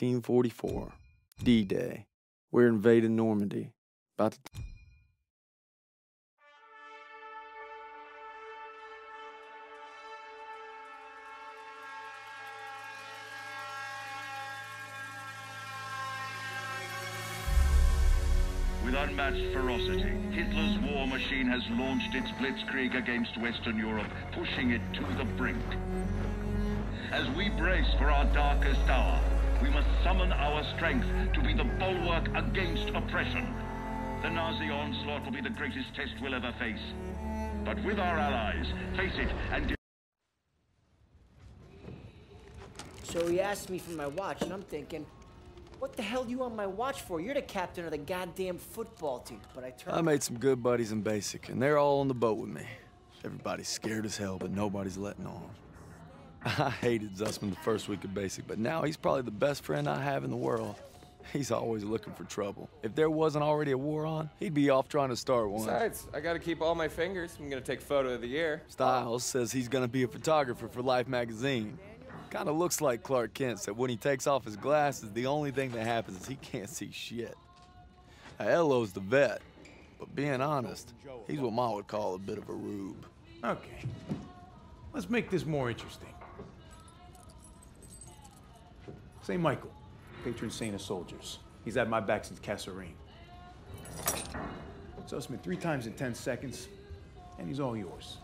1944. D-Day. We're invading Normandy. About With unmatched ferocity, Hitler's war machine has launched its blitzkrieg against Western Europe, pushing it to the brink. As we brace for our darkest hour, we must summon our strength to be the bulwark against oppression. The Nazi onslaught will be the greatest test we'll ever face. But with our allies, face it and So he asked me for my watch, and I'm thinking, what the hell you on my watch for? You're the captain of the goddamn football team. But I turned. I made some good buddies in basic, and they're all on the boat with me. Everybody's scared as hell, but nobody's letting on. I hated Zussman the first week of basic, but now he's probably the best friend I have in the world. He's always looking for trouble. If there wasn't already a war on, he'd be off trying to start one. Besides, I gotta keep all my fingers. I'm gonna take photo of the year. Stiles says he's gonna be a photographer for Life magazine. Kinda looks like Clark Kent said when he takes off his glasses, the only thing that happens is he can't see shit. Now, Aiello's the vet, but being honest, he's what Ma would call a bit of a rube. Okay. Let's make this more interesting. St. Michael, patron saint of soldiers. He's had my back since Kasserine. Zussman three times in 10 seconds, and he's all yours.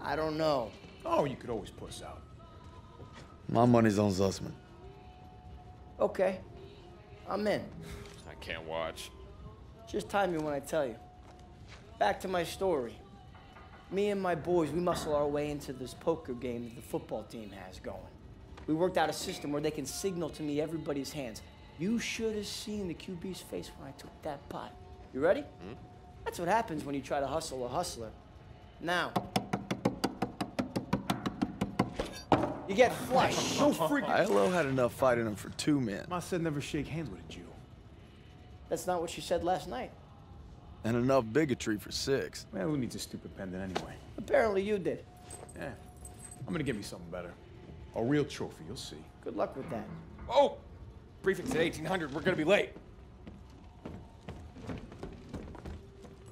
I don't know. Oh, you could always puss out. My money's on Zussman. Okay. I'm in. I can't watch. Just time me when I tell you. Back to my story. Me and my boys, we muscle our way into this poker game that the football team has going. We worked out a system where they can signal to me everybody's hands. You should have seen the QB's face when I took that pot. You ready? Hmm? That's what happens when you try to hustle a hustler. Now, you get flushed. So freaking. Aiello had enough fighting him for two men, Ma said never shake hands with a Jew. That's not what she said last night. and enough bigotry for six. Man, who needs a stupid pendant anyway? Apparently you did. Yeah. I'm gonna get me something better. A real trophy, you'll see. Good luck with that. Oh! Briefing's at 1800. We're gonna be late.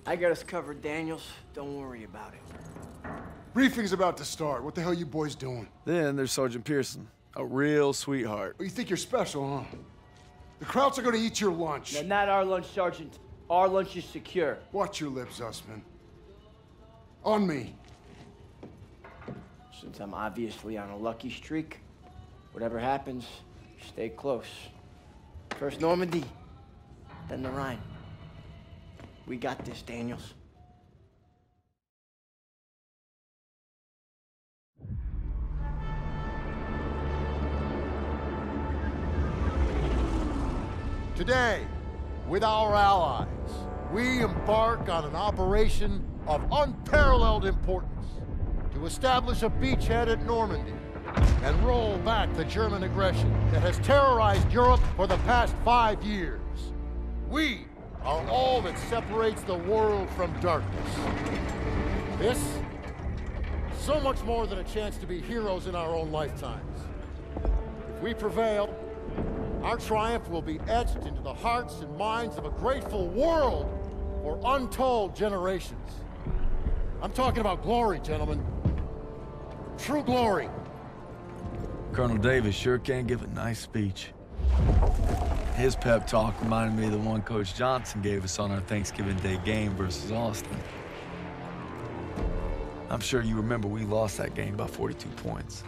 I got us covered, Daniels. Don't worry about it. Briefing's about to start. What the hell you boys doing? Then there's Sergeant Pierson, a real sweetheart. Oh, you think you're special, huh? The Krauts are gonna eat your lunch. Now, not our lunch, Sergeant. Our lunch is secure. Watch your lips, Zussman. On me. Since I'm obviously on a lucky streak, whatever happens, stay close. First Normandy, then the Rhine. We got this, Daniels. Today, with our allies, we embark on an operation of unparalleled importance to establish a beachhead at Normandy and roll back the German aggression that has terrorized Europe for the past five years. We are all that separates the world from darkness. This, is so much more than a chance to be heroes in our own lifetimes. If we prevail, our triumph will be etched into the hearts and minds of a grateful world for untold generations. I'm talking about glory, gentlemen. True glory. Colonel Davis sure can give a nice speech. His pep talk reminded me of the one Coach Johnson gave us on our Thanksgiving Day game versus Austin. I'm sure you remember we lost that game by 42 points.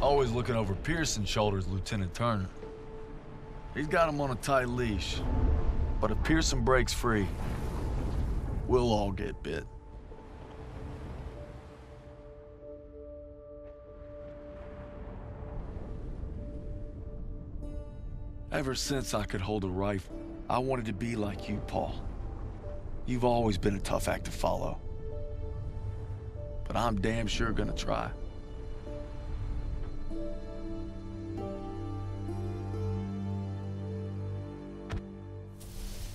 Always looking over Pierson's shoulders, Lieutenant Turner. He's got him on a tight leash. But if Pierson breaks free, we'll all get bit. Ever since I could hold a rifle, I wanted to be like you, Paul. You've always been a tough act to follow. But I'm damn sure gonna try.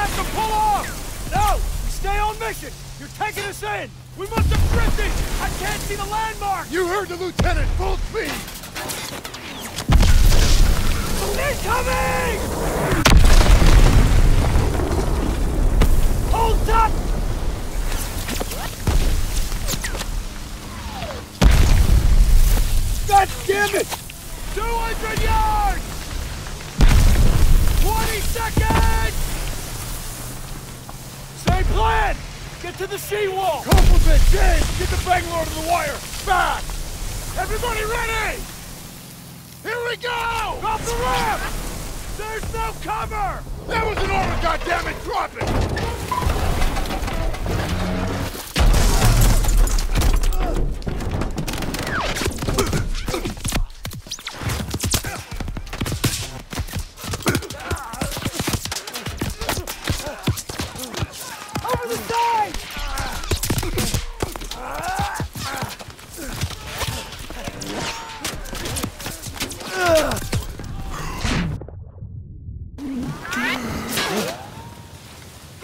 Have to pull off! No! Stay on mission! You're taking us in! We must have drifted! I can't see the landmark! You heard the lieutenant. Full speed. Incoming! Hold up! God damn it! 200 yards! 20 seconds! Plan! Get to the seawall! Compliment, James. Get the Bangalore to the wire! Fast! Everybody ready! Here we go. Drop the ramp! There's no cover! That was an order. goddammit. Drop it.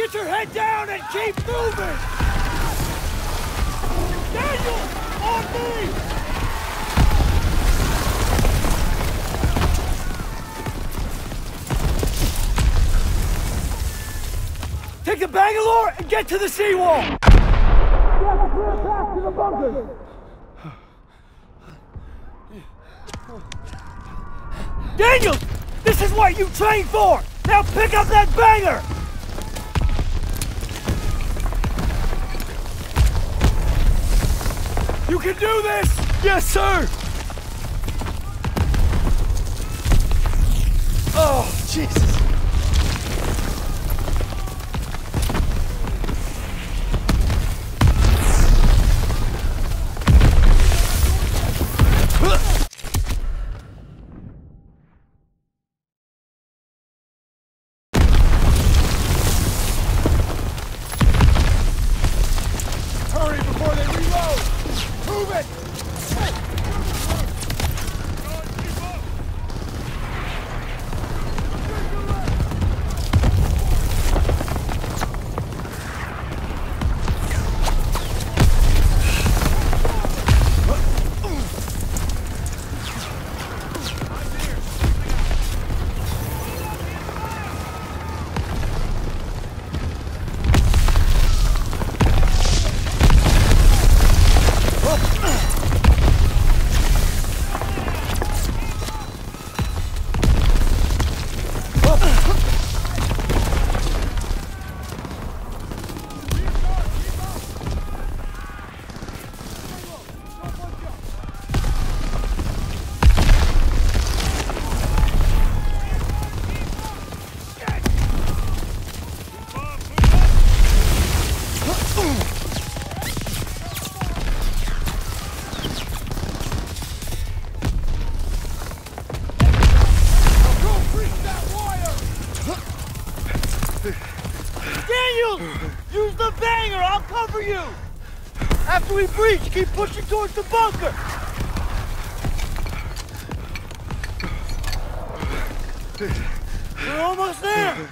Get your head down and keep moving! Daniel! On me! Take the Bangalore and get to the seawall! Daniel! This is what you trained for! Now pick up that banger! You can do this! Yes, sir! Oh, Jesus. Cover you! After we breach, keep pushing towards the bunker! We're almost there!